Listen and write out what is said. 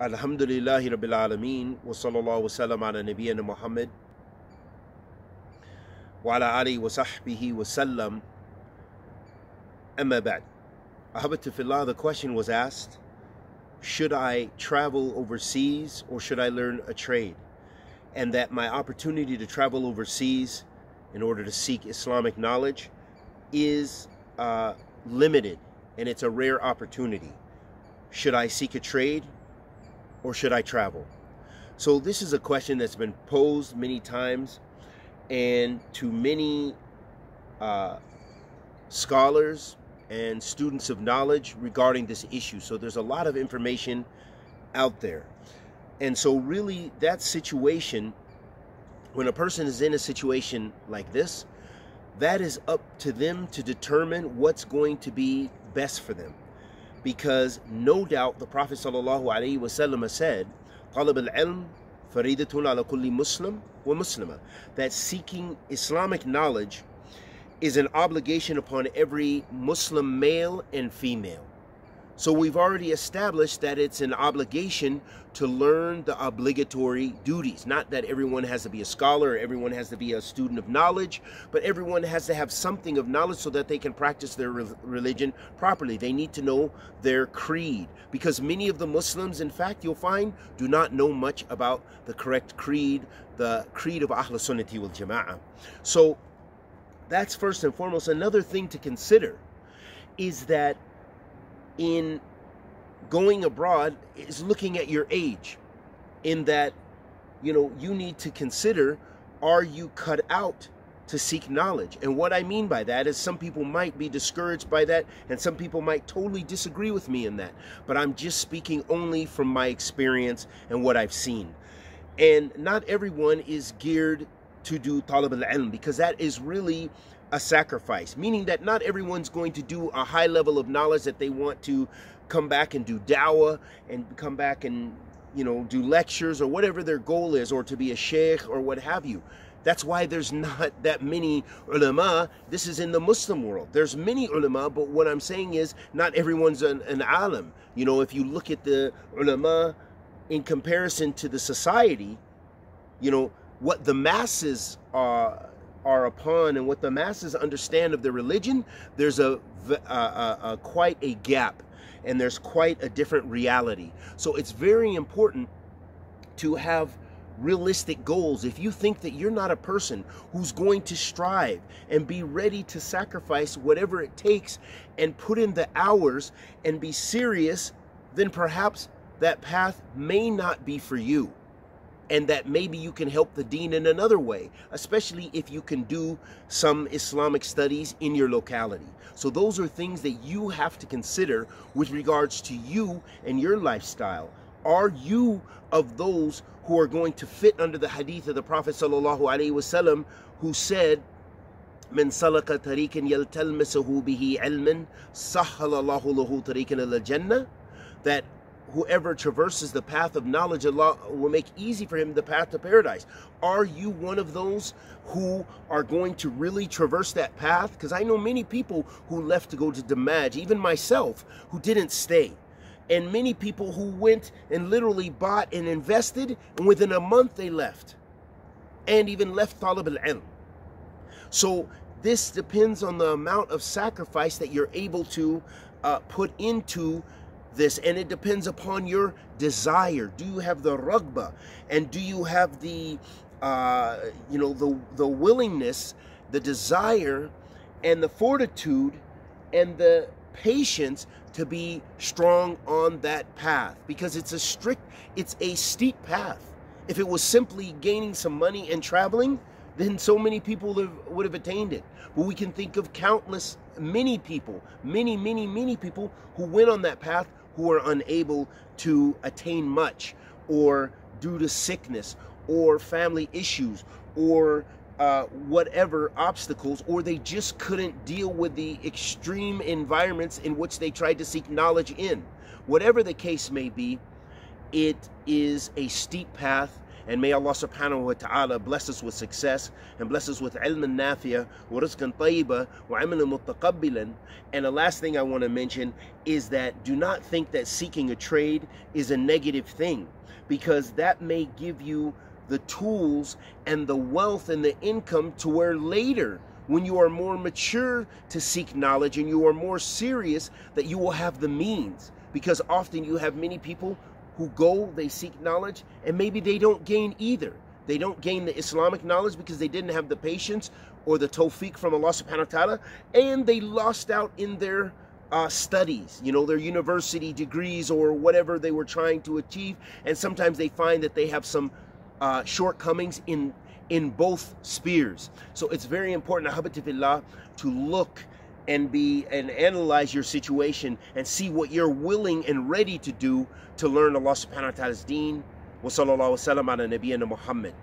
Alhamdulillahi Rabbil Alameen wa sallallahu wasallam ala nabiyyina Muhammad wa ala alihi wa sahbihi wa sallam amma ba'd. Ahabatu fillah, the question was asked, should I travel overseas or should I learn a trade? And that my opportunity to travel overseas in order to seek Islamic knowledge is uh, limited and it's a rare opportunity. Should I seek a trade or should I travel? So this is a question that's been posed many times and to many uh, scholars and students of knowledge regarding this issue. So there's a lot of information out there. And so really that situation, when a person is in a situation like this, that is up to them to determine what's going to be best for them because no doubt the Prophet ﷺ said, طلب العلم فريدة على كل مسلم ومسلمة that seeking Islamic knowledge is an obligation upon every Muslim male and female. So we've already established that it's an obligation to learn the obligatory duties. Not that everyone has to be a scholar, everyone has to be a student of knowledge, but everyone has to have something of knowledge so that they can practice their religion properly. They need to know their creed because many of the Muslims, in fact, you'll find, do not know much about the correct creed, the creed of Ahl Sunnati wal Jama'ah. So that's first and foremost. Another thing to consider is that in going abroad is looking at your age in that you know you need to consider are you cut out to seek knowledge? And what i mean by that is some people might be discouraged by that and some people might totally disagree with me in that. But i'm just speaking only from my experience and what i've seen. And not everyone is geared to do talib al-ilm because that is really a sacrifice, meaning that not everyone's going to do a high level of knowledge that they want to come back and do dawah and come back and you know do lectures or whatever their goal is or to be a sheikh or what have you that's why there's not that many ulama. This is in the Muslim world. There's many ulama, but what I'm saying is not everyone's an, an alim. You know, if you look at the ulama in comparison to the society, you know, what the masses are are upon and what the masses understand of the religion, there's a, a, a, a, quite a gap and there's quite a different reality. So it's very important to have realistic goals. If you think that you're not a person who's going to strive and be ready to sacrifice whatever it takes and put in the hours and be serious, then perhaps that path may not be for you and that maybe you can help the deen in another way, especially if you can do some Islamic studies in your locality. So those are things that you have to consider with regards to you and your lifestyle. Are you of those who are going to fit under the hadith of the Prophet sallallahu alaihi wasallam who said, من سلك طريقا يلتمسه به علما سهل الله له طريقا إلى الجنة that whoever traverses the path of knowledge, Allah will make easy for him the path to paradise. Are you one of those who are going to really traverse that path? Because I know many people who left to go to Damaj, even myself, who didn't stay. And many people who went and literally bought and invested, and within a month they left. And even left Talib al-Ilm. So this depends on the amount of sacrifice that you're able to uh, put into this and it depends upon your desire. Do you have the rugba? And do you have the uh, you know the the willingness the desire and the fortitude and the patience to be strong on that path? Because it's a strict it's a steep path. If it was simply gaining some money and traveling then so many people would have, would have attained it. But we can think of countless many people many many many people who went on that path who are unable to attain much or due to sickness or family issues or uh, whatever obstacles, or they just couldn't deal with the extreme environments in which they tried to seek knowledge in. Whatever the case may be, it is a steep path And may Allah subhanahu wa ta'ala bless us with success and bless us with ilm nafiya wa rizqan tayyiba wa mutaqabbilan. And the last thing I want to mention is that do not think that seeking a trade is a negative thing because that may give you the tools and the wealth and the income to where later when you are more mature to seek knowledge and you are more serious that you will have the means because often you have many people who go they seek knowledge and maybe they don't gain either they don't gain the islamic knowledge because they didn't have the patience or the tawfiq from allah subhanahu wa ta'ala and they lost out in their uh, studies, you know, their university degrees or whatever they were trying to achieve. And sometimes they find that they have some uh, shortcomings in in both spheres. So it's very important, ahabatifillah, to look and be and analyze your situation and see what you're willing and ready to do to learn Allah subhanahu wa ta'ala's deen. Wa sallallahu wa sallam ala Muhammad.